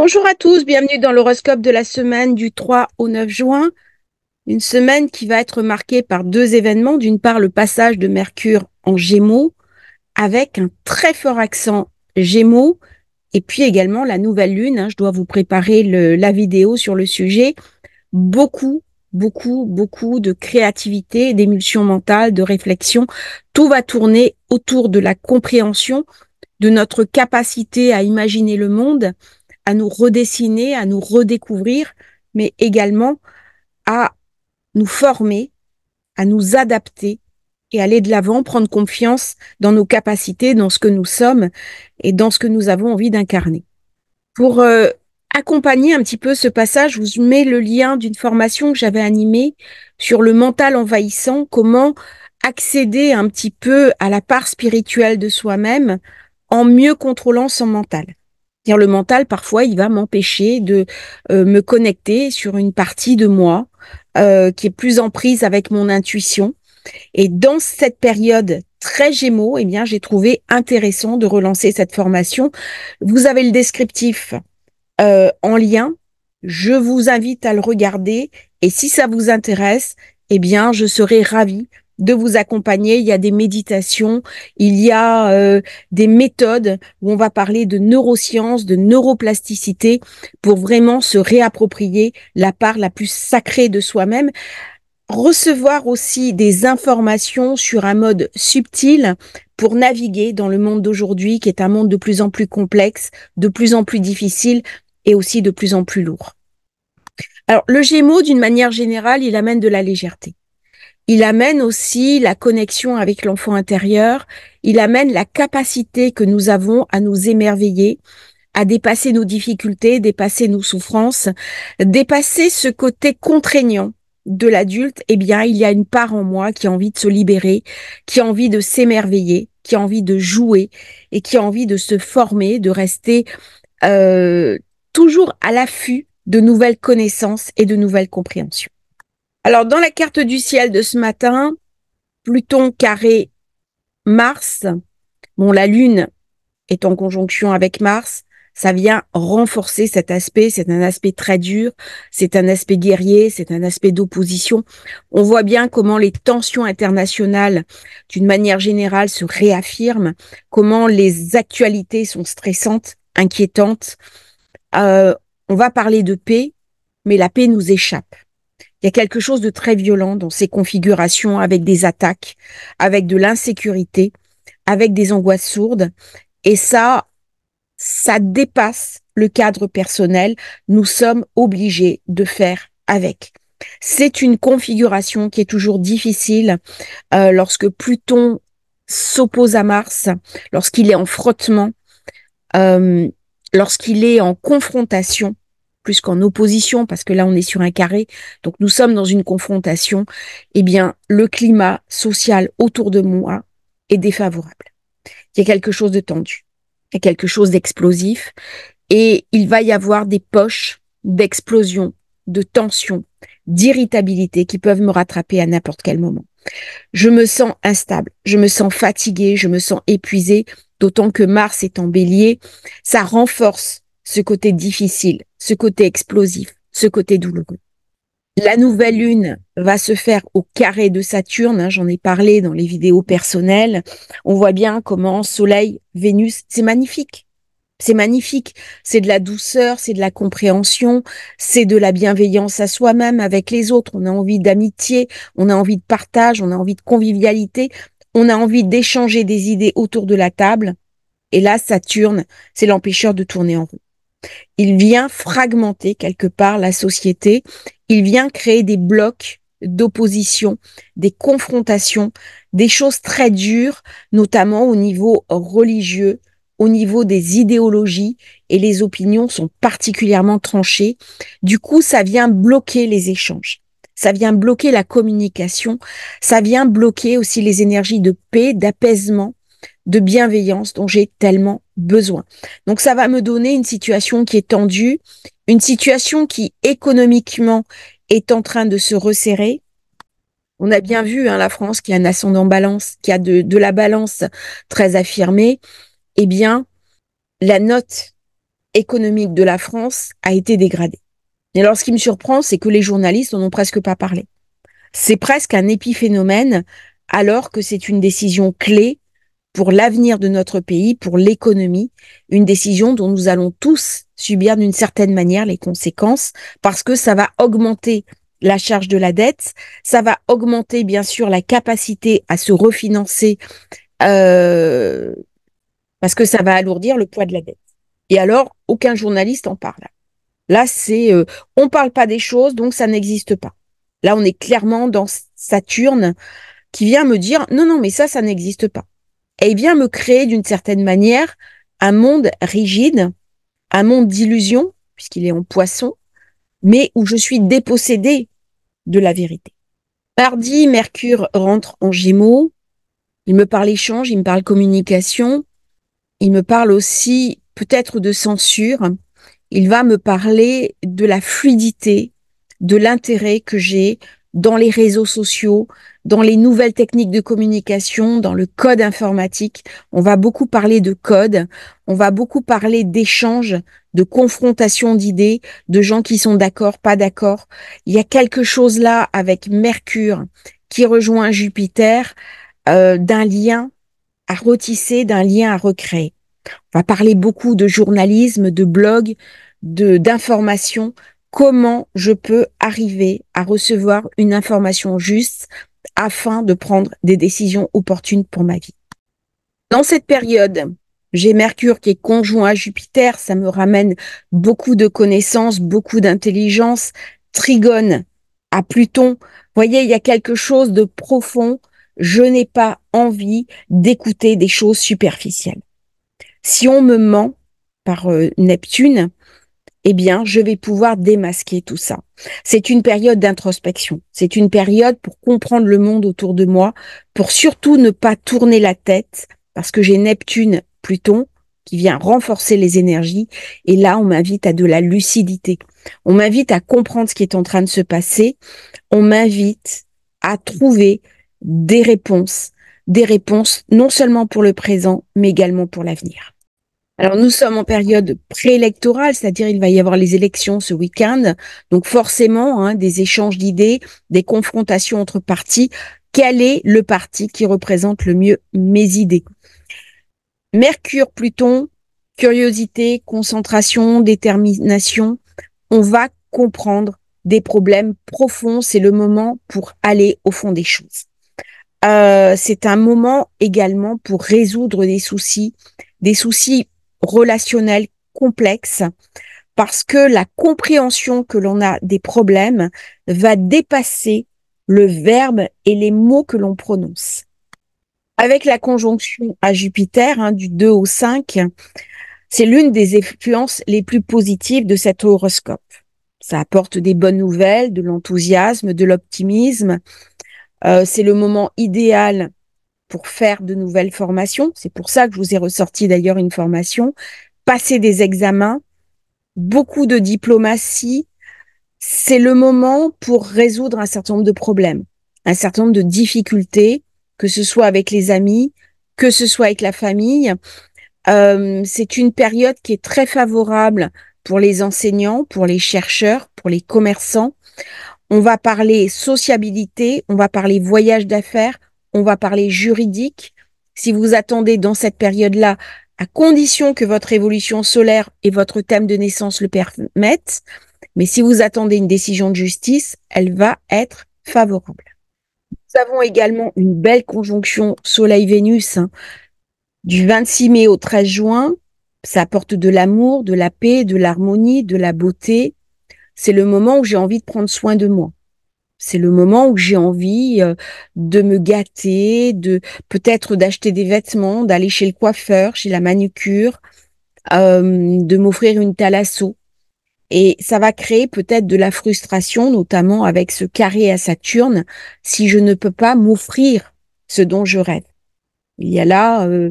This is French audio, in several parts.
Bonjour à tous, bienvenue dans l'horoscope de la semaine du 3 au 9 juin. Une semaine qui va être marquée par deux événements. D'une part, le passage de Mercure en Gémeaux avec un très fort accent Gémeaux et puis également la nouvelle lune. Hein. je dois vous préparer la vidéo sur le sujet. Beaucoup, beaucoup, beaucoup de créativité, d'émulsion mentale, de réflexion. Tout va tourner autour de la compréhension de notre capacité à imaginer le monde à nous redessiner, à nous redécouvrir, mais également à nous former, à nous adapter et aller de l'avant, prendre confiance dans nos capacités, dans ce que nous sommes et dans ce que nous avons envie d'incarner. Pour euh, accompagner un petit peu ce passage, je vous mets le lien d'une formation que j'avais animée sur le mental envahissant, comment accéder un petit peu à la part spirituelle de soi-même en mieux contrôlant son mental le mental, parfois, il va m'empêcher de euh, me connecter sur une partie de moi euh, qui est plus en prise avec mon intuition. Et dans cette période très gémeaux, eh bien, j'ai trouvé intéressant de relancer cette formation. Vous avez le descriptif euh, en lien. Je vous invite à le regarder. Et si ça vous intéresse, eh bien, je serai ravie de vous accompagner. Il y a des méditations, il y a euh, des méthodes où on va parler de neurosciences, de neuroplasticité pour vraiment se réapproprier la part la plus sacrée de soi-même. Recevoir aussi des informations sur un mode subtil pour naviguer dans le monde d'aujourd'hui qui est un monde de plus en plus complexe, de plus en plus difficile et aussi de plus en plus lourd. Alors, le Gémeaux, d'une manière générale, il amène de la légèreté. Il amène aussi la connexion avec l'enfant intérieur. Il amène la capacité que nous avons à nous émerveiller, à dépasser nos difficultés, dépasser nos souffrances, dépasser ce côté contraignant de l'adulte. Eh bien, il y a une part en moi qui a envie de se libérer, qui a envie de s'émerveiller, qui a envie de jouer et qui a envie de se former, de rester euh, toujours à l'affût de nouvelles connaissances et de nouvelles compréhensions. Alors, dans la carte du ciel de ce matin, Pluton carré Mars, bon, la Lune est en conjonction avec Mars, ça vient renforcer cet aspect, c'est un aspect très dur, c'est un aspect guerrier, c'est un aspect d'opposition. On voit bien comment les tensions internationales, d'une manière générale, se réaffirment, comment les actualités sont stressantes, inquiétantes. Euh, on va parler de paix, mais la paix nous échappe. Il y a quelque chose de très violent dans ces configurations avec des attaques, avec de l'insécurité, avec des angoisses sourdes. Et ça, ça dépasse le cadre personnel. Nous sommes obligés de faire avec. C'est une configuration qui est toujours difficile euh, lorsque Pluton s'oppose à Mars, lorsqu'il est en frottement, euh, lorsqu'il est en confrontation plus qu'en opposition, parce que là, on est sur un carré, donc nous sommes dans une confrontation, eh bien, le climat social autour de moi est défavorable. Il y a quelque chose de tendu, il y a quelque chose d'explosif, et il va y avoir des poches d'explosion, de tension, d'irritabilité qui peuvent me rattraper à n'importe quel moment. Je me sens instable, je me sens fatiguée, je me sens épuisée, d'autant que Mars est en bélier, ça renforce ce côté difficile, ce côté explosif, ce côté douloureux. La nouvelle lune va se faire au carré de Saturne, hein, j'en ai parlé dans les vidéos personnelles. On voit bien comment Soleil, Vénus, c'est magnifique. C'est magnifique, c'est de la douceur, c'est de la compréhension, c'est de la bienveillance à soi-même avec les autres. On a envie d'amitié, on a envie de partage, on a envie de convivialité, on a envie d'échanger des idées autour de la table. Et là, Saturne, c'est l'empêcheur de tourner en rond. Il vient fragmenter quelque part la société. Il vient créer des blocs d'opposition, des confrontations, des choses très dures, notamment au niveau religieux, au niveau des idéologies et les opinions sont particulièrement tranchées. Du coup, ça vient bloquer les échanges. Ça vient bloquer la communication. Ça vient bloquer aussi les énergies de paix, d'apaisement, de bienveillance dont j'ai tellement besoin. Donc ça va me donner une situation qui est tendue, une situation qui économiquement est en train de se resserrer. On a bien vu hein, la France qui a un ascendant balance, qui a de, la balance très affirmée. Eh bien, la note économique de la France a été dégradé. Et alors, ce qui me surprend, c'est que les journalistes n'en ont presque pas parlé. C'est presque un épiphénomène, alors que c'est une décision clé pour l'avenir de notre pays, pour l'économie, une décision dont nous allons tous subir d'une certaine manière les conséquences, parce que ça va augmenter la charge de la dette, ça va augmenter bien sûr la capacité à se refinancer, euh, parce que ça va alourdir le poids de la dette. Et alors, aucun journaliste en parle. Là, c'est euh, on parle pas des choses, donc ça n'existe pas. Là, on est clairement dans Saturne qui vient me dire non, non, mais ça, ça n'existe pas. Et il vient me créer d'une certaine manière un monde rigide, un monde d'illusion, puisqu'il est en poisson, mais où je suis dépossédée de la vérité. Mardi, Mercure rentre en Gémeaux. Il me parle échange, il me parle communication. Il me parle aussi peut-être de censure. Il va me parler de la fluidité, de l'intérêt que j'ai dans les réseaux sociaux, dans les nouvelles techniques de communication, dans le code informatique. On va beaucoup parler de code, on va beaucoup parler d'échanges, de confrontation d'idées, de gens qui sont d'accord, pas d'accord. Il y a quelque chose là avec Mercure qui rejoint Jupiter, euh, d'un lien à retisser, d'un lien à recréer. On va parler beaucoup de journalisme, de blog, de d'information. Comment je peux arriver à recevoir une information juste afin de prendre des décisions opportunes pour ma vie. Dans cette période, j'ai Mercure qui est conjoint à Jupiter, ça me ramène beaucoup de connaissances, beaucoup d'intelligence. Trigone à Pluton, vous voyez, il y a quelque chose de profond. Je n'ai pas envie d'écouter des choses superficielles. Si on me ment par euh, Neptune, eh bien, je vais pouvoir démasquer tout ça. C'est une période d'introspection. C'est une période pour comprendre le monde autour de moi, pour surtout ne pas tourner la tête, parce que j'ai Neptune, Pluton, qui vient renforcer les énergies. Et là, on m'invite à de la lucidité. On m'invite à comprendre ce qui est en train de se passer. On m'invite à trouver des réponses, des réponses non seulement pour le présent, mais également pour l'avenir. Alors nous sommes en période préélectorale, c'est-à-dire il va y avoir les élections ce week-end, donc forcément hein, des échanges d'idées, des confrontations entre partis. Quel est le parti qui représente le mieux mes idées? Mercure, Pluton, curiosité, concentration, détermination. On va comprendre des problèmes profonds. C'est le moment pour aller au fond des choses. Euh, c'est un moment également pour résoudre des soucis, des soucis relationnel complexe parce que la compréhension que l'on a des problèmes va dépasser le verbe et les mots que l'on prononce. Avec la conjonction à Jupiter hein, du 2 au 5, c'est l'une des influences les plus positives de cet horoscope. Ça apporte des bonnes nouvelles, de l'enthousiasme, de l'optimisme. Euh, c'est le moment idéal pour faire de nouvelles formations. C'est pour ça que je vous ai ressorti d'ailleurs une formation. Passer des examens, beaucoup de diplomatie. C'est le moment pour résoudre un certain nombre de problèmes, un certain nombre de difficultés, que ce soit avec les amis, que ce soit avec la famille. Euh, c'est une période qui est très favorable pour les enseignants, pour les chercheurs, pour les commerçants. On va parler sociabilité, on va parler voyage d'affaires, on va parler juridique. Si vous attendez dans cette période-là, à condition que votre évolution solaire et votre thème de naissance le permettent, mais si vous attendez une décision de justice, elle va être favorable. Nous avons également une belle conjonction Soleil-Vénus hein, du 26 mai au 13 juin. Ça apporte de l'amour, de la paix, de l'harmonie, de la beauté. C'est le moment où j'ai envie de prendre soin de moi. C'est le moment où j'ai envie euh, de me gâter, de peut-être d'acheter des vêtements, d'aller chez le coiffeur, chez la manucure, euh, de m'offrir une thalasso. Et ça va créer peut-être de la frustration, notamment avec ce carré à Saturne, si je ne peux pas m'offrir ce dont je rêve. Il y a là euh,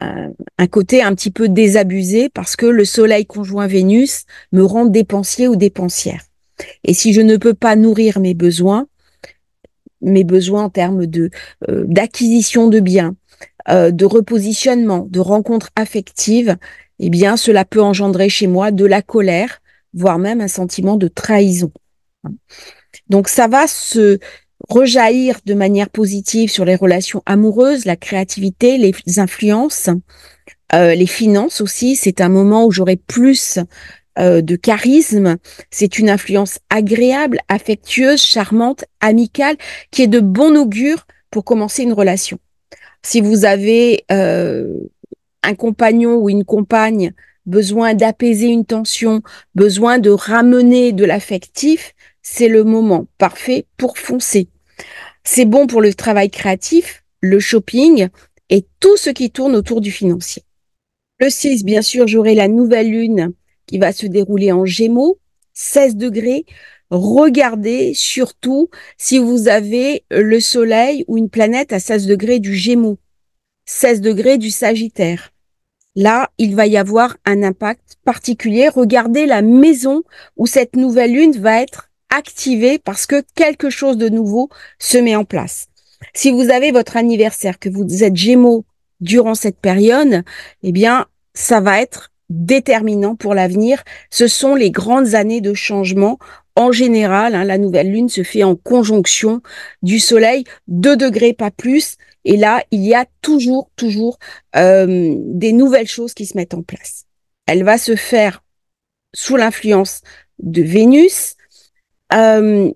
un, un, côté un petit peu désabusé parce que le Soleil conjoint Vénus me rend dépensier ou dépensière. Et si je ne peux pas nourrir mes besoins, mes besoins en termes de euh, d'acquisition de biens, euh, de repositionnement, de rencontres affectives, eh bien, cela peut engendrer chez moi de la colère, voire même un sentiment de trahison. Donc, ça va se rejaillir de manière positive sur les relations amoureuses, la créativité, les influences, euh, les finances aussi. C'est un moment où j'aurai plus euh, de charisme. C'est une influence agréable, affectueuse, charmante, amicale, qui est de bon augure pour commencer une relation. Si vous avez euh, un compagnon ou une compagne besoin d'apaiser une tension, besoin de ramener de l'affectif, c'est le moment parfait pour foncer. C'est bon pour le travail créatif, le shopping et tout ce qui tourne autour du financier. Le 6, bien sûr, j'aurai la nouvelle lune qui va se dérouler en Gémeaux, 16 degrés. Regardez surtout si vous avez le Soleil ou une planète à 16 degrés du Gémeaux, 16 degrés du Sagittaire. Là, il va y avoir un impact particulier. Regardez la maison où cette nouvelle lune va être activée parce que quelque chose de nouveau se met en place. Si vous avez votre anniversaire, que vous êtes Gémeaux durant cette période, eh bien, ça va être déterminant pour l'avenir. Ce sont les grandes années de changement. En général, hein, la nouvelle lune se fait en conjonction du soleil, 2 degrés, pas plus. Et là, il y a toujours, toujours euh, des nouvelles choses qui se mettent en place. Elle va se faire sous l'influence de Vénus, euh,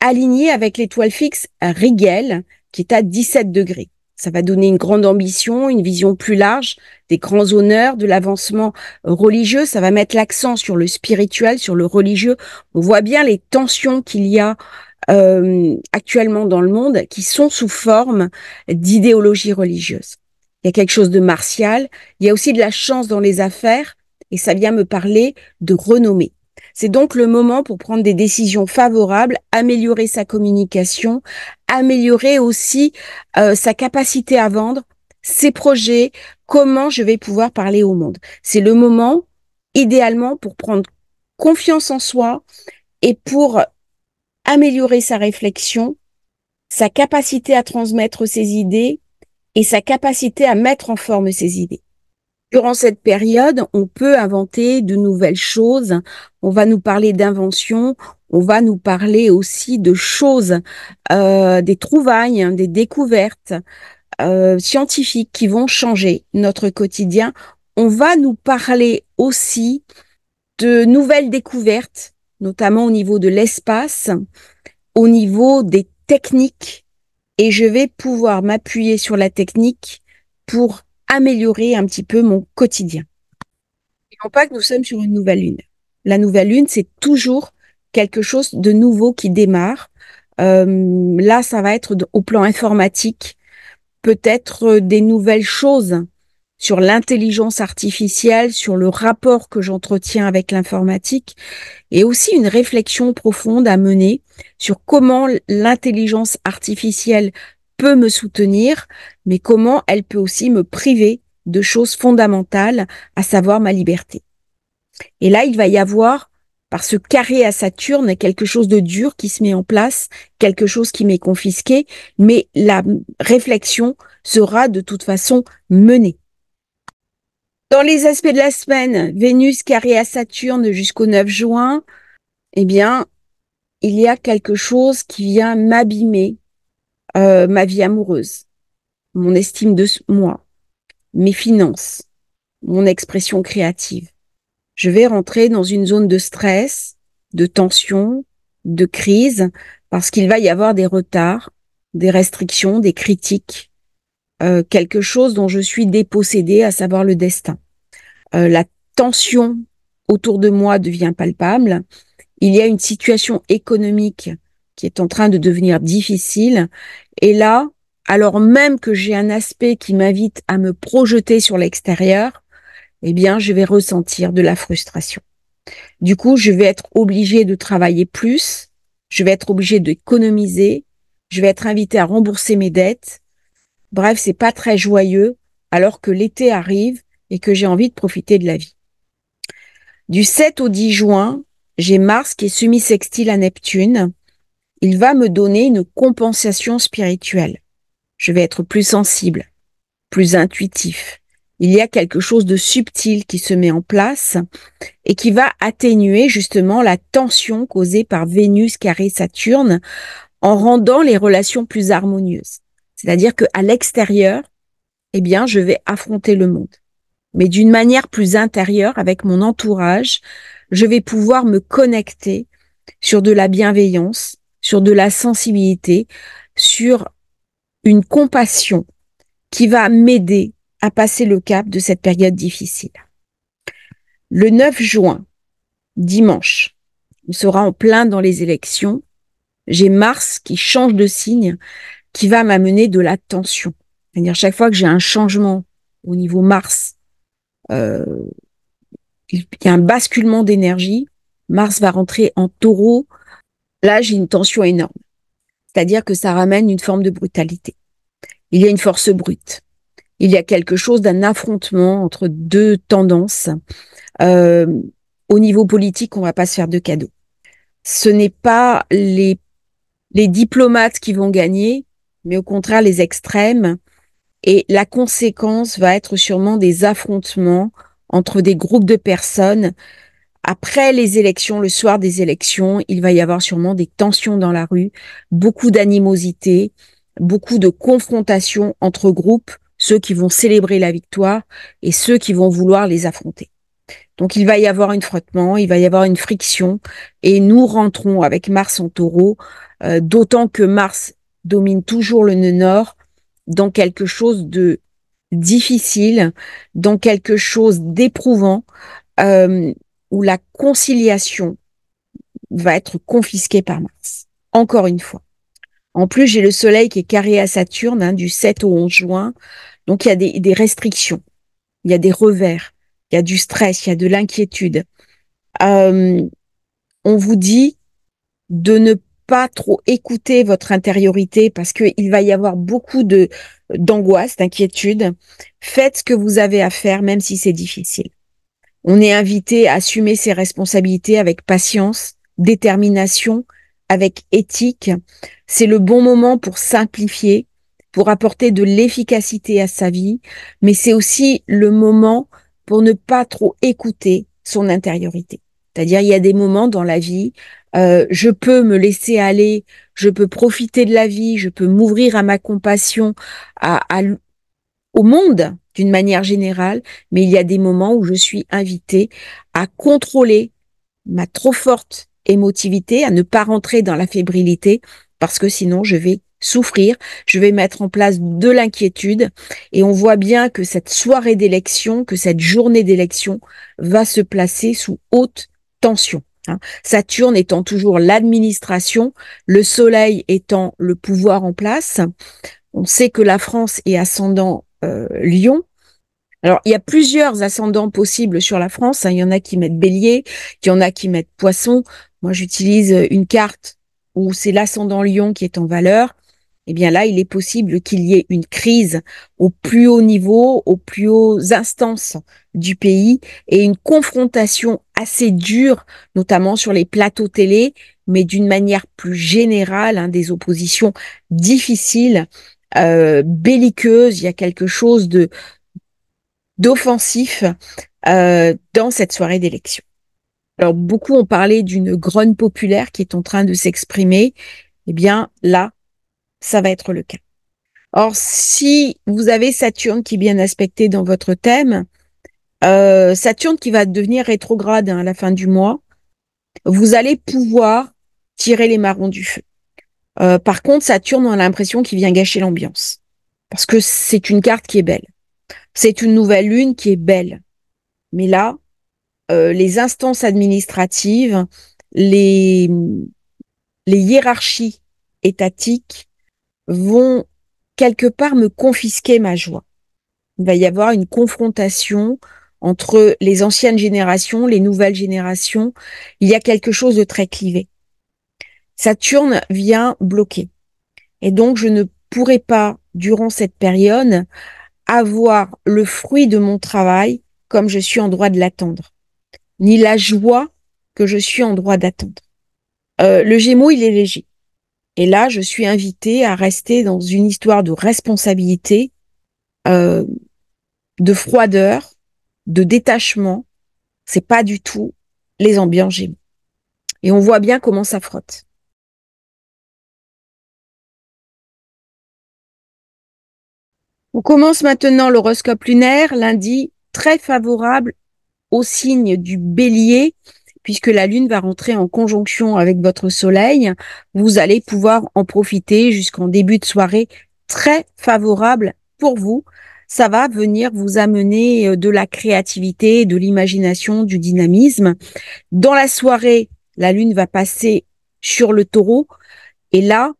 alignée avec l'étoile fixe Rigel, qui est à 17 degrés. Ça va donner une grande ambition, une vision plus large, des grands honneurs, de l'avancement religieux. Ça va mettre l'accent sur le spirituel, sur le religieux. On voit bien les tensions qu'il y a euh, actuellement dans le monde qui sont sous forme d'idéologie religieuse. Il y a quelque chose de martial. Il y a aussi de la chance dans les affaires et ça vient me parler de renommée. C'est donc le moment pour prendre des décisions favorables, améliorer sa communication, améliorer aussi euh, sa capacité à vendre, ses projets, comment je vais pouvoir parler au monde. C'est le moment idéalement pour prendre confiance en soi et pour améliorer sa réflexion, sa capacité à transmettre ses idées et sa capacité à mettre en forme ses idées. Durant cette période, on peut inventer de nouvelles choses. On va nous parler d'invention. On va nous parler aussi de choses, euh, des trouvailles, hein, des découvertes euh, scientifiques qui vont changer notre quotidien. On va nous parler aussi de nouvelles découvertes, notamment au niveau de l'espace, au niveau des techniques. Et je vais pouvoir m'appuyer sur la technique pour améliorer un petit peu mon quotidien. Pas que nous sommes sur une nouvelle lune. La nouvelle lune, c'est toujours quelque chose de nouveau qui démarre. Euh, là, ça va être au plan informatique, peut-être des nouvelles choses sur l'intelligence artificielle, sur le rapport que j'entretiens avec l'informatique, et aussi une réflexion profonde à mener sur comment l'intelligence artificielle peut me soutenir, mais comment elle peut aussi me priver de choses fondamentales, à savoir ma liberté. Et là, il va y avoir, par ce carré à Saturne, quelque chose de dur qui se met en place, quelque chose qui m'est confisqué, mais la réflexion sera de toute façon menée. Dans les aspects de la semaine, Vénus carré à Saturne jusqu'au 9 juin, eh bien, il y a quelque chose qui vient m'abîmer, euh, ma vie amoureuse, mon estime de moi, mes finances, mon expression créative. Je vais rentrer dans une zone de stress, de tension, de crise, parce qu'il va y avoir des retards, des restrictions, des critiques, euh, quelque chose dont je suis dépossédée, à savoir le destin. Euh, la tension autour de moi devient palpable. Il y a une situation économique qui est en train de devenir difficile. Et là, alors même que j'ai un aspect qui m'invite à me projeter sur l'extérieur, eh bien, je vais ressentir de la frustration. Du coup, je vais être obligé de travailler plus, je vais être obligé d'économiser, je vais être invité à rembourser mes dettes. Bref, c'est pas très joyeux alors que l'été arrive et que j'ai envie de profiter de la vie. Du 7 au 10 juin, j'ai Mars qui est semi-sextile à Neptune il va me donner une compensation spirituelle. Je vais être plus sensible, plus intuitif, il y a quelque chose de subtil qui se met en place et qui va atténuer justement la tension causée par Vénus carré Saturne en rendant les relations plus harmonieuses. C'est-à-dire que à l'extérieur, eh bien, je vais affronter le monde, mais d'une manière plus intérieure avec mon entourage, je vais pouvoir me connecter sur de la bienveillance, sur de la sensibilité, sur une compassion qui va m'aider à passer le cap de cette période difficile. Le 9 juin, dimanche, on sera en plein dans les élections. J'ai Mars qui change de signe, qui va m'amener de la tension. C'est-à-dire chaque fois que j'ai un changement au niveau Mars, euh, il y a un basculement d'énergie. Mars va rentrer en taureau. Là, j'ai une tension énorme. C'est-à-dire que ça ramène une forme de brutalité. Il y a une force brute il y a quelque chose d'un affrontement entre deux tendances. Euh, au niveau politique, on va pas se faire de cadeaux. Ce n'est pas les, les diplomates qui vont gagner, mais au contraire les extrêmes. Et la conséquence va être sûrement des affrontements entre des groupes de personnes. Après les élections, le soir des élections, il va y avoir sûrement des tensions dans la rue, beaucoup d'animosité, beaucoup de confrontations entre groupes ceux qui vont célébrer la victoire et ceux qui vont vouloir les affronter. Donc il va y avoir un frottement, il va y avoir une friction, et nous rentrons avec Mars en taureau, euh, d'autant que Mars domine toujours le nœud nord, dans quelque chose de difficile, dans quelque chose d'éprouvant, euh, où la conciliation va être confisquée par Mars. Encore une fois. En plus, j'ai le Soleil qui est carré à Saturne hein, du 7 au 11 juin. Donc, il y a des, restrictions, il y a des revers, il y a du stress, il y a de l'inquiétude. Euh, on vous dit de ne pas trop écouter votre intériorité parce qu'il va y avoir beaucoup de d'angoisse, d'inquiétude. Faites ce que vous avez à faire, même si c'est difficile. On est invité à assumer ses responsabilités avec patience, détermination, avec éthique. C'est le bon moment pour simplifier, pour apporter de l'efficacité à sa vie, mais c'est aussi le moment pour ne pas trop écouter son intériorité. C'est-à-dire, il y a des moments dans la vie, euh, je peux me laisser aller, je peux profiter de la vie, je peux m'ouvrir à ma compassion, à, au monde d'une manière générale, mais il y a des moments où je suis invitée à contrôler ma trop forte émotivité, à ne pas rentrer dans la fébrilité, parce que sinon je vais souffrir, je vais mettre en place de l'inquiétude et on voit bien que cette soirée d'élection, que cette journée d'élection va se placer sous haute tension. Hein. Saturne étant toujours l'administration, le Soleil étant le pouvoir en place. On sait que la France est ascendant Lion. Alors, il y a plusieurs ascendants possibles sur la France. Hein. Il y en a qui mettent Bélier, il y en a qui mettent Poisson. Moi, j'utilise une carte où c'est l'ascendant Lion qui est en valeur eh bien là, il est possible qu'il y ait une crise au plus haut niveau, aux plus hautes instances du pays et une confrontation assez dure, notamment sur les plateaux télé, mais d'une manière plus générale, hein, des oppositions difficiles, euh, belliqueuses. Il y a quelque chose de d'offensif euh, dans cette soirée d'élection. Alors beaucoup ont parlé d'une grogne populaire qui est en train de s'exprimer. Eh bien là, ça va être le cas. Or, si vous avez Saturne qui est bien aspecté dans votre thème, euh, Saturne qui va devenir rétrograde hein, à la fin du mois, vous allez pouvoir tirer les marrons du feu. Euh, par contre, Saturne, on a l'impression qu'il vient gâcher l'ambiance. Parce que c'est une carte qui est belle. C'est une nouvelle lune qui est belle. Mais là, euh, les instances administratives, les, les hiérarchies étatiques vont quelque part me confisquer ma joie. Il va y avoir une confrontation entre les anciennes générations, les nouvelles générations. Il y a quelque chose de très clivé. Saturne vient bloquer. Et donc, je ne pourrai pas, durant cette période, avoir le fruit de mon travail comme je suis en droit de l'attendre, ni la joie que je suis en droit d'attendre. Euh, le Gémeaux, il est léger. Et là, je suis invitée à rester dans une histoire de responsabilité, euh, de froideur, de détachement. C'est pas du tout les ambiances Gémeaux. Et on voit bien comment ça frotte. On commence maintenant l'horoscope lunaire, lundi, très favorable au signe du bélier, puisque la lune va rentrer en conjonction avec votre soleil. Vous allez pouvoir en profiter jusqu'en début de soirée, très favorable pour vous. Ça va venir vous amener euh, de la créativité, de l'imagination, du dynamisme. Dans la soirée, la lune va passer sur le taureau. Et là,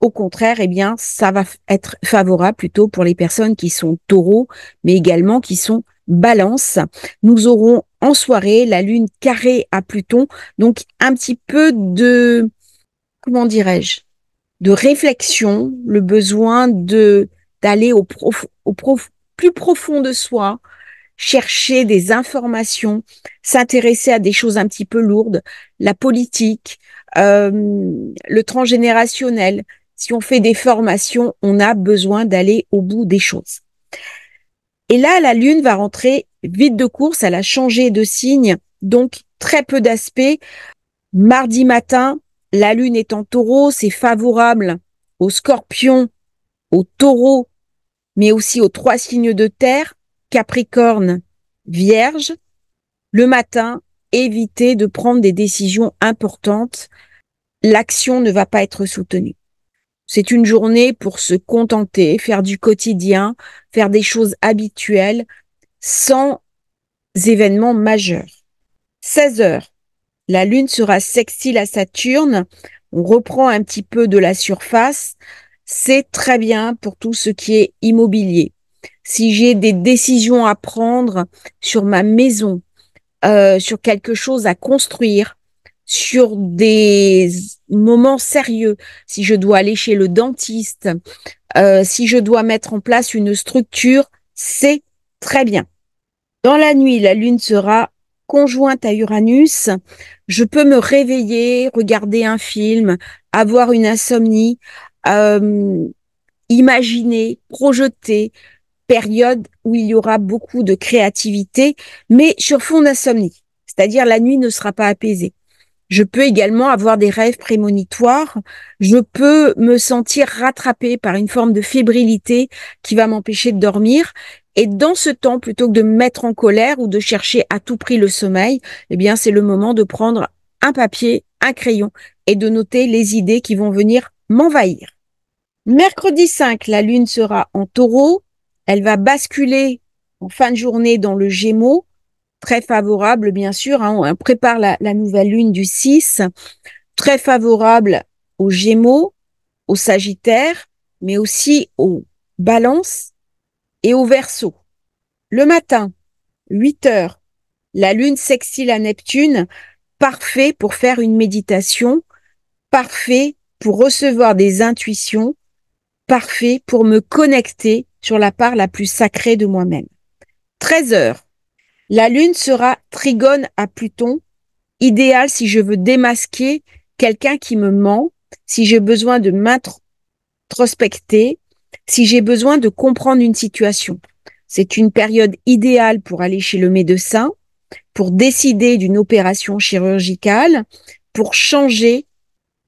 au contraire, eh bien, ça va être favorable plutôt pour les personnes qui sont taureaux, mais également qui sont balance. Nous aurons en soirée la lune carrée à Pluton, donc un petit peu de, comment dirais-je, de réflexion, le besoin de d'aller au, au plus profond de soi, chercher des informations, s'intéresser à des choses un petit peu lourdes, la politique, euh, le transgénérationnel, si on fait des formations, on a besoin d'aller au bout des choses. Et là, la Lune va rentrer vite de course, elle a changé de signe, donc très peu d'aspects. Mardi matin, la Lune est en taureau, c'est favorable aux scorpions, aux taureaux, mais aussi aux trois signes de terre, Capricorne, Vierge. Le matin, évitez de prendre des décisions importantes. L'action ne va pas être soutenue. C'est une journée pour se contenter, faire du quotidien, faire des choses habituelles sans événements majeurs. 16 heures. La Lune sera sextile à Saturne. On reprend un petit peu de la surface. C'est très bien pour tout ce qui est immobilier. Si j'ai des décisions à prendre sur ma maison, euh, sur quelque chose à construire, sur des moments sérieux, si je dois aller chez le dentiste, euh, si je dois mettre en place une structure, c'est très bien. Dans la nuit, la Lune sera conjointe à Uranus. Je peux me réveiller, regarder un film, avoir une insomnie, euh, imaginer, projeter, période où il y aura beaucoup de créativité, mais sur fond d'insomnie. C'est-à-dire la nuit ne sera pas apaisée. Je peux également avoir des rêves prémonitoires. Je peux me sentir rattrapée par une forme de fébrilité qui va m'empêcher de dormir. Et dans ce temps, plutôt que de me mettre en colère ou de chercher à tout prix le sommeil, eh bien, c'est le moment de prendre un papier, un crayon et de noter les idées qui vont venir m'envahir. Mercredi 5, la lune sera en taureau. Elle va basculer en fin de journée dans le gémeaux très favorable, bien sûr. Hein, on prépare la, nouvelle lune du 6, très favorable aux Gémeaux, aux Sagittaires, mais aussi aux Balances et aux Verseaux. Le matin, 8 heures, la lune sextile à Neptune, parfait pour faire une méditation, parfait pour recevoir des intuitions, parfait pour me connecter sur la part la plus sacrée de moi-même. 13 heures, la Lune sera trigone à Pluton, idéal si je veux démasquer quelqu'un qui me ment, si j'ai besoin de m'introspecter, si j'ai besoin de comprendre une situation. C'est une période idéale pour aller chez le médecin, pour décider d'une opération chirurgicale, pour changer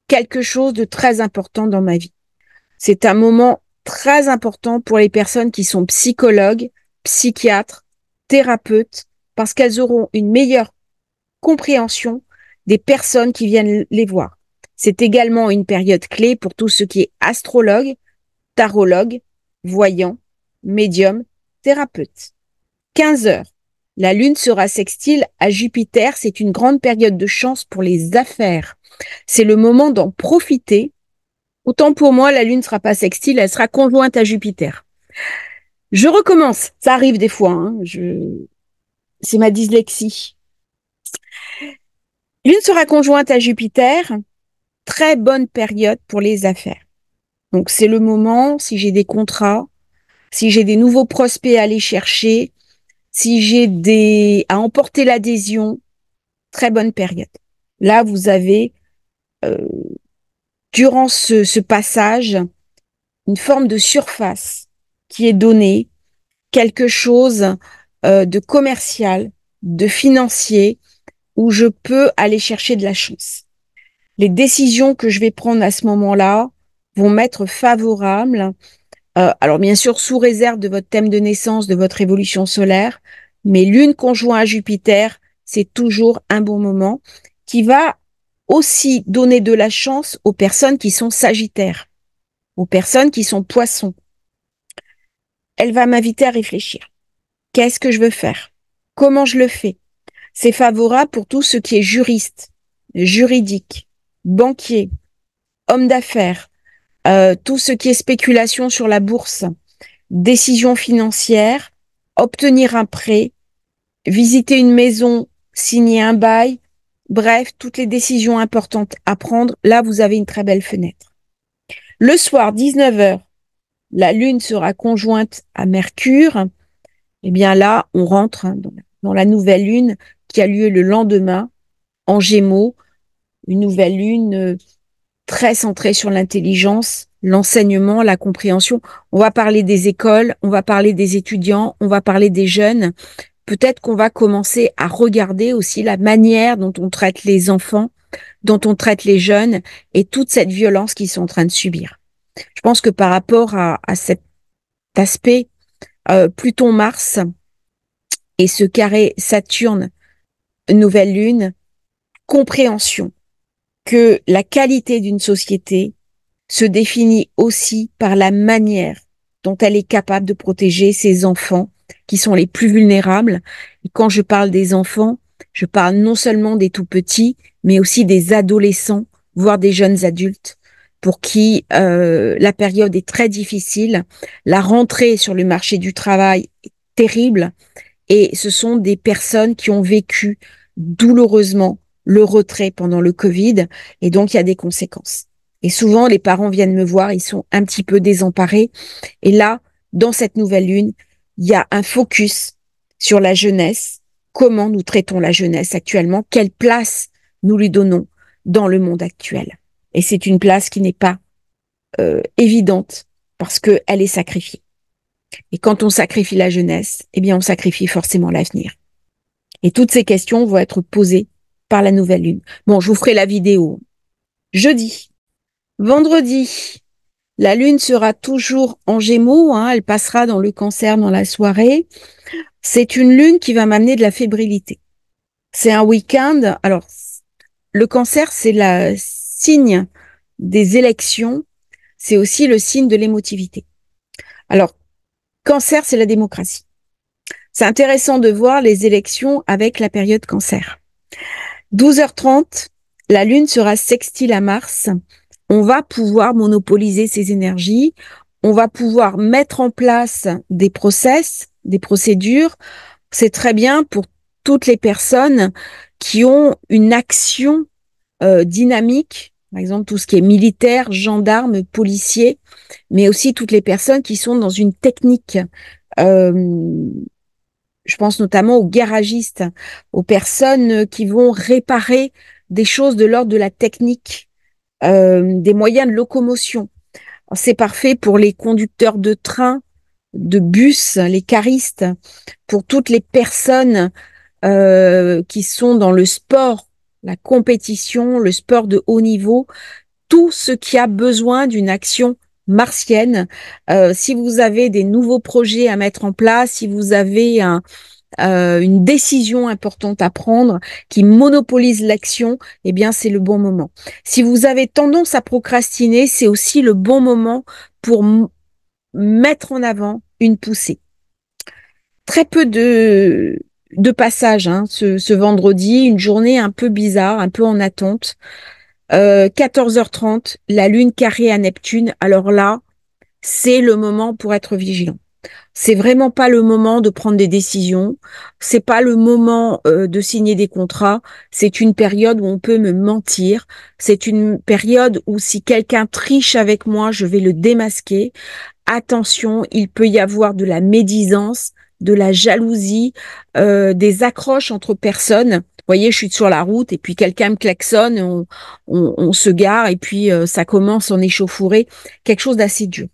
quelque chose de très important dans ma vie. C'est un moment très important pour les personnes qui sont psychologues, psychiatres, thérapeutes, parce qu'elles auront une meilleure compréhension des personnes qui viennent les voir. C'est également une période clé pour tout ce qui est astrologue, tarologue, voyant, médium, thérapeute. 15 heures. La Lune sera sextile à Jupiter. C'est une grande période de chance pour les affaires. C'est le moment d'en profiter. Autant pour moi, la Lune ne sera pas sextile, elle sera conjointe à Jupiter. Je recommence. Ça arrive des fois. Hein. C'est ma dyslexie. Lune sera conjointe à Jupiter, très bonne période pour les affaires. Donc c'est le moment, si j'ai des contrats, si j'ai des nouveaux prospects à aller chercher, si j'ai des à emporter l'adhésion, très bonne période. Là, vous avez euh, durant ce, ce passage une forme de surface qui est donnée quelque chose euh, de commercial, de financier, où je peux aller chercher de la chance. Les décisions que je vais prendre à ce moment-là vont m'être favorables. Euh, alors bien sûr, sous réserve de votre thème de naissance, de votre évolution solaire, mais lune conjoint à Jupiter, c'est toujours un bon moment qui va aussi donner de la chance aux personnes qui sont sagittaires, aux personnes qui sont poissons. Elle va m'inviter à réfléchir. Qu'est-ce que je veux faire? Comment je le fais? C'est favorable pour tout ce qui est juriste, juridique, banquier, homme d'affaires, euh, tout ce qui est spéculation sur la bourse, décision financière, obtenir un prêt, visiter une maison, signer un bail, bref, toutes les décisions importantes à prendre, là, vous avez une très belle fenêtre. Le soir, 19h, la Lune sera conjointe à Mercure. Eh bien là, on rentre dans la nouvelle Lune qui a lieu le lendemain en Gémeaux, une nouvelle Lune euh, très centrée sur l'intelligence, l'enseignement, la compréhension. On va parler des écoles, on va parler des étudiants, on va parler des jeunes. Peut-être qu'on va commencer à regarder aussi la manière dont on traite les enfants, dont on traite les jeunes et toute cette violence qu'ils sont en train de subir. Je pense que par rapport à, cet aspect, euh, Pluton-Mars et ce carré Saturne, nouvelle lune, compréhension que la qualité d'une société se définit aussi par la manière dont elle est capable de protéger ses enfants qui sont les plus vulnérables. Quand je parle des enfants, je parle non seulement des tout petits, mais aussi des adolescents, voire des jeunes adultes pour qui euh, la période est très difficile. La rentrée sur le marché du travail est terrible et ce sont des personnes qui ont vécu douloureusement le retrait pendant le Covid et donc il y a des conséquences. Et souvent, les parents viennent me voir, ils sont un petit peu désemparés. Et là, dans cette nouvelle lune, il y a un focus sur la jeunesse, comment nous traitons la jeunesse actuellement, quelle place nous lui donnons dans le monde actuel? Et c'est une place qui n'est pas euh, évidente parce qu'elle est sacrifiée. Et quand on sacrifie la jeunesse, eh bien, on sacrifie forcément l'avenir. Et toutes ces questions vont être posées par la nouvelle lune. Bon, je vous ferai la vidéo jeudi. Vendredi, la lune sera toujours en gémeaux. Hein, elle passera dans le cancer dans la soirée. C'est une lune qui va m'amener de la fébrilité. C'est un week-end. Alors, le cancer, c'est la signe des élections, c'est aussi le signe de l'émotivité. Alors, cancer, c'est la démocratie. C'est intéressant de voir les élections avec la période cancer. 12h30, la Lune sera sextile à Mars. On va pouvoir monopoliser ces énergies. On va pouvoir mettre en place des process, des procédures. C'est très bien pour toutes les personnes qui ont une action euh, dynamique, par exemple tout ce qui est militaire, gendarme, policier, mais aussi toutes les personnes qui sont dans une technique. Euh, je pense notamment aux garagistes, aux personnes qui vont réparer des choses de l'ordre de la technique, euh, des moyens de locomotion. C'est parfait pour les conducteurs de train, de bus, les caristes, pour toutes les personnes qui sont dans le sport la compétition, le sport de haut niveau, tout ce qui a besoin d'une action martienne. Euh, si vous avez des nouveaux projets à mettre en place, si vous avez euh, une décision importante à prendre qui monopolise l'action, eh bien c'est le bon moment. Si vous avez tendance à procrastiner, c'est aussi le bon moment pour mettre en avant une poussée. Très peu de de passage hein, ce, vendredi, une journée un peu bizarre, un peu en attente. 14h30, euh, la lune carrée à Neptune. Alors là, c'est le moment pour être vigilant. C'est vraiment pas le moment de prendre des décisions. C'est pas le moment euh, de signer des contrats. C'est une période où on peut me mentir. C'est une période où si quelqu'un triche avec moi, je vais le démasquer. Attention, il peut y avoir de la médisance, de la jalousie, euh, des accroches entre personnes. Vous voyez, je suis sur la route et puis quelqu'un me klaxonne, on, se gare et puis euh, ça commence en échauffourée. Quelque chose d'assez dur,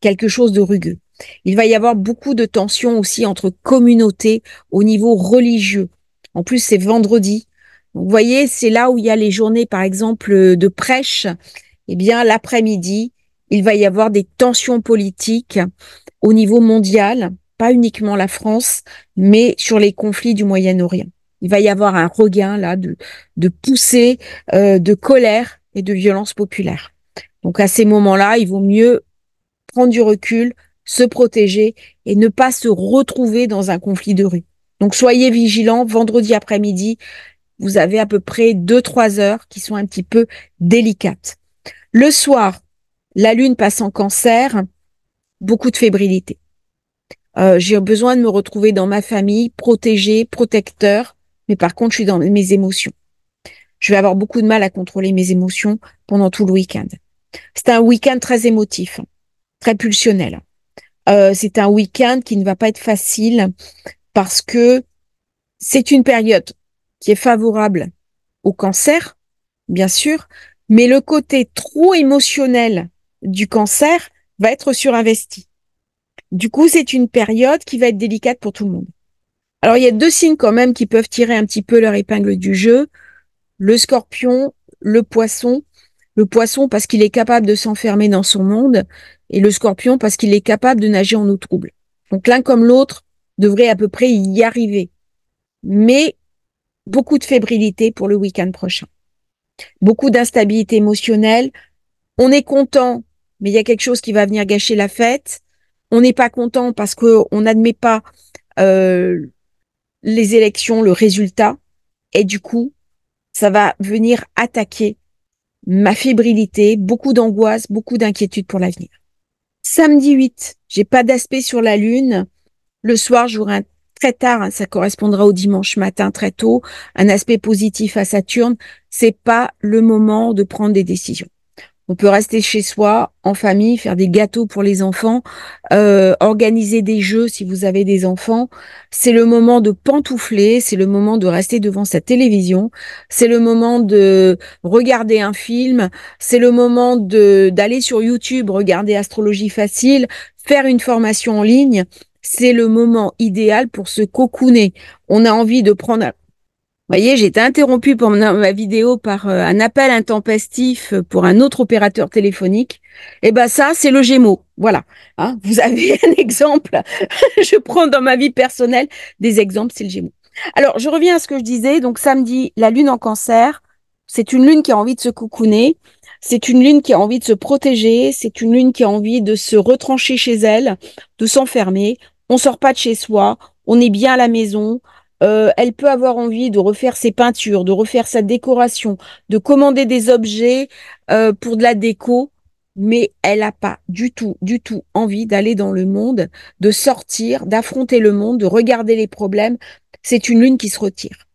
quelque chose de rugueux. Il va y avoir beaucoup de tensions aussi entre communautés au niveau religieux. En plus, c'est vendredi. vous voyez, c'est là où il y a les journées, par exemple, de prêche. Eh bien, l'après-midi, il va y avoir des tensions politiques au niveau mondial, pas uniquement la France, mais sur les conflits du Moyen-Orient. Il va y avoir un regain là de, de poussée, euh, de colère et de violence populaire. Donc à ces moments-là, il vaut mieux prendre du recul, se protéger et ne pas se retrouver dans un conflit de rue. Donc soyez vigilants. Vendredi après-midi, vous avez à peu près deux trois heures qui sont un petit peu délicates. Le soir, la lune passe en cancer, beaucoup de fébrilité. Euh, j'ai besoin de me retrouver dans ma famille, protégée, protecteur, mais par contre, je suis dans mes émotions. Je vais avoir beaucoup de mal à contrôler mes émotions pendant tout le week-end. C'est un week-end très émotif, très pulsionnel. Euh, c'est un week-end qui ne va pas être facile parce que c'est une période qui est favorable au cancer, bien sûr, mais le côté trop émotionnel du cancer va être surinvesti. Du coup, c'est une période qui va être délicate pour tout le monde. Alors, il y a deux signes quand même qui peuvent tirer un petit peu leur épingle du jeu. Le scorpion, le poisson. Le poisson parce qu'il est capable de s'enfermer dans son monde et le scorpion parce qu'il est capable de nager en eau trouble. Donc l'un comme l'autre devrait à peu près y arriver. Mais beaucoup de fébrilité pour le week-end prochain. Beaucoup d'instabilité émotionnelle. On est content, mais il y a quelque chose qui va venir gâcher la fête. On n'est pas content parce qu'on n'admet pas euh, les élections, le résultat. Et du coup, ça va venir attaquer ma fébrilité, beaucoup d'angoisse, beaucoup d'inquiétude pour l'avenir. Samedi 8, j'ai pas d'aspect sur la lune. Le soir, j'aurai un très tard, ça correspondra au dimanche matin très tôt, un aspect positif à Saturne. C'est pas le moment de prendre des décisions. On peut rester chez soi, en famille, faire des gâteaux pour les enfants, euh, organiser des jeux si vous avez des enfants. C'est le moment de pantoufler, c'est le moment de rester devant sa télévision, c'est le moment de regarder un film, c'est le moment d'aller sur YouTube, regarder Astrologie facile, faire une formation en ligne. C'est le moment idéal pour se cocooner. On a envie de prendre voyez, j'ai été interrompue pour ma vidéo par euh, un appel intempestif pour un autre opérateur téléphonique. Eh ben ça, c'est le Gémeaux. Voilà. Hein, vous avez un exemple. je prends dans ma vie personnelle des exemples, c'est le Gémeaux. Alors, je reviens à ce que je disais. Donc samedi, la lune en cancer. C'est une lune qui a envie de se coucouner. C'est une lune qui a envie de se protéger. C'est une lune qui a envie de se retrancher chez elle, de s'enfermer. On sort pas de chez soi. On est bien à la maison. Euh, elle peut avoir envie de refaire ses peintures, de refaire sa décoration, de commander des objets euh, pour de la déco, mais elle n'a pas du tout, du tout envie d'aller dans le monde, de sortir, d'affronter le monde, de regarder les problèmes. C'est une lune qui se retire.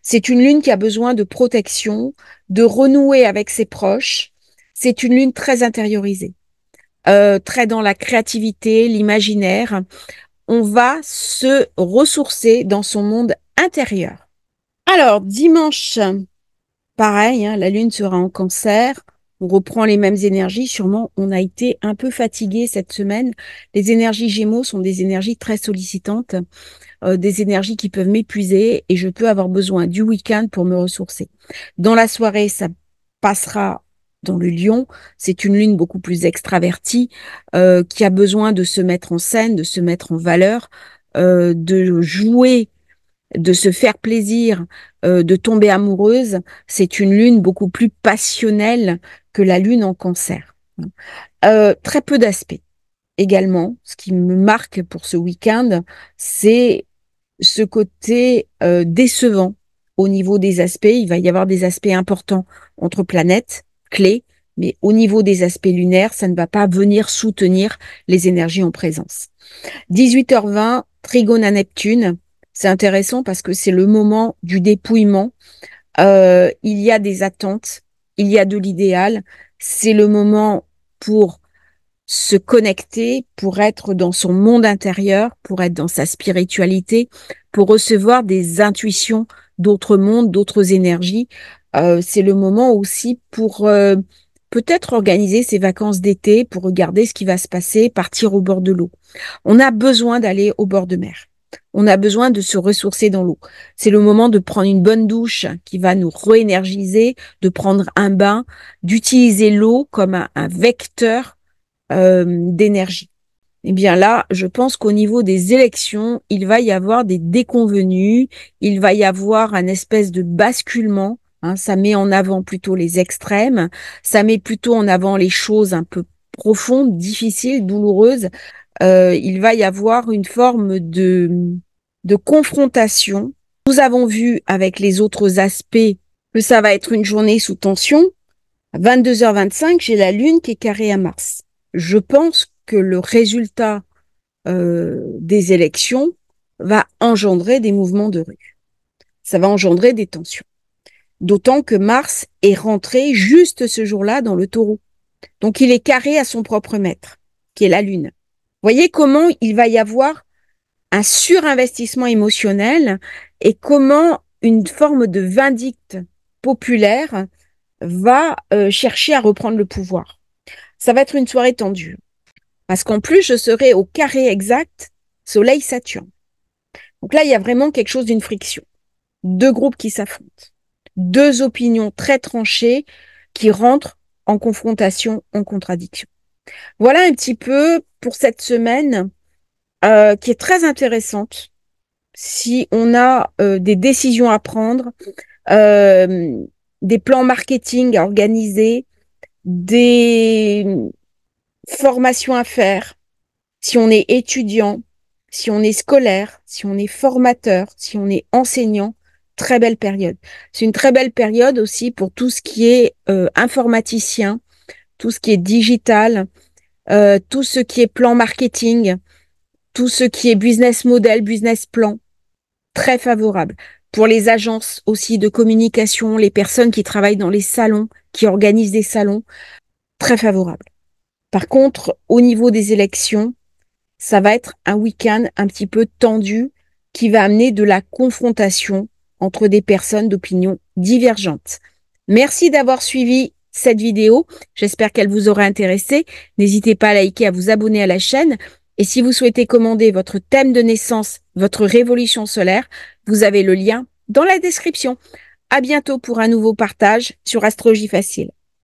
C'est une lune qui a besoin de protection, de renouer avec ses proches. C'est une lune très intériorisée, euh, très dans la créativité, l'imaginaire on va se ressourcer dans son monde intérieur. Alors, dimanche, pareil, hein, la lune sera en cancer. On reprend les mêmes énergies. Sûrement, on a été un peu fatigué cette semaine. Les énergies Gémeaux sont des énergies très sollicitantes, euh, des énergies qui peuvent m'épuiser et je peux avoir besoin du week-end pour me ressourcer. Dans la soirée, ça passera dans le lion, c'est une lune beaucoup plus extravertie euh, qui a besoin de se mettre en scène, de se mettre en valeur, euh, de jouer, de se faire plaisir, euh, de tomber amoureuse. C'est une lune beaucoup plus passionnelle que la lune en cancer. très peu d'aspects. Également, ce qui me marque pour ce week-end, c'est ce côté décevant au niveau des aspects. Il va y avoir des aspects importants entre planètes clé, mais au niveau des aspects lunaires, ça ne va pas venir soutenir les énergies en présence. 18h20, trigone à Neptune. C'est intéressant parce que c'est le moment du dépouillement. Euh, il y a des attentes, il y a de l'idéal. C'est le moment pour se connecter, pour être dans son monde intérieur, pour être dans sa spiritualité, pour recevoir des intuitions d'autres mondes, d'autres énergies. Euh, c'est le moment aussi pour euh, peut-être organiser ses vacances d'été pour regarder ce qui va se passer, partir au bord de l'eau. On a besoin d'aller au bord de mer. On a besoin de se ressourcer dans l'eau. C'est le moment de prendre une bonne douche qui va nous réénergiser, de prendre un bain, d'utiliser l'eau comme un, vecteur euh, d'énergie. Eh bien là, je pense qu'au niveau des élections, il va y avoir des déconvenus, il va y avoir un espèce de basculement. Hein, ça met en avant plutôt les extrêmes, ça met plutôt en avant les choses un peu profondes, difficiles, douloureuses. Euh, il va y avoir une forme de, de confrontation. Nous avons vu avec les autres aspects que ça va être une journée sous tension. À 22h25, j'ai la Lune qui est carrée à Mars. Je pense que le résultat euh, des élections va engendrer des mouvements de rue. Ça va engendrer des tensions. D'autant que Mars est rentré juste ce jour-là dans le taureau. Donc il est carré à son propre maître, qui est la Lune. Voyez comment il va y avoir un surinvestissement émotionnel et comment une forme de vindicte populaire va euh, chercher à reprendre le pouvoir. Ça va être une soirée tendue. Parce qu'en plus, je serai au carré exact Soleil-Saturne. Donc là, il y a vraiment quelque chose d'une friction. Deux groupes qui s'affrontent. Deux opinions très tranchées qui rentrent en confrontation, en contradiction. Voilà un petit peu pour cette semaine euh, qui est très intéressante. Si on a euh, des décisions à prendre, euh, des plans marketing à organiser, des formation à faire, si on est étudiant, si on est scolaire, si on est formateur, si on est enseignant, très belle période. C'est une très belle période aussi pour tout ce qui est euh, informaticien, tout ce qui est digital, euh, tout ce qui est plan marketing, tout ce qui est business model, business plan. Très favorable. Pour les agences aussi de communication, les personnes qui travaillent dans les salons, qui organisent des salons, très favorable. Par contre, au niveau des élections, ça va être un week-end un petit peu tendu qui va amener de la confrontation entre des personnes d'opinion divergentes. Merci d'avoir suivi cette vidéo. J'espère qu'elle vous aura intéressé. N'hésitez pas à liker, à vous abonner à la chaîne. Et si vous souhaitez commander votre thème de naissance, votre révolution solaire, vous avez le lien dans la description. À bientôt pour un nouveau partage sur Astrologie Facile.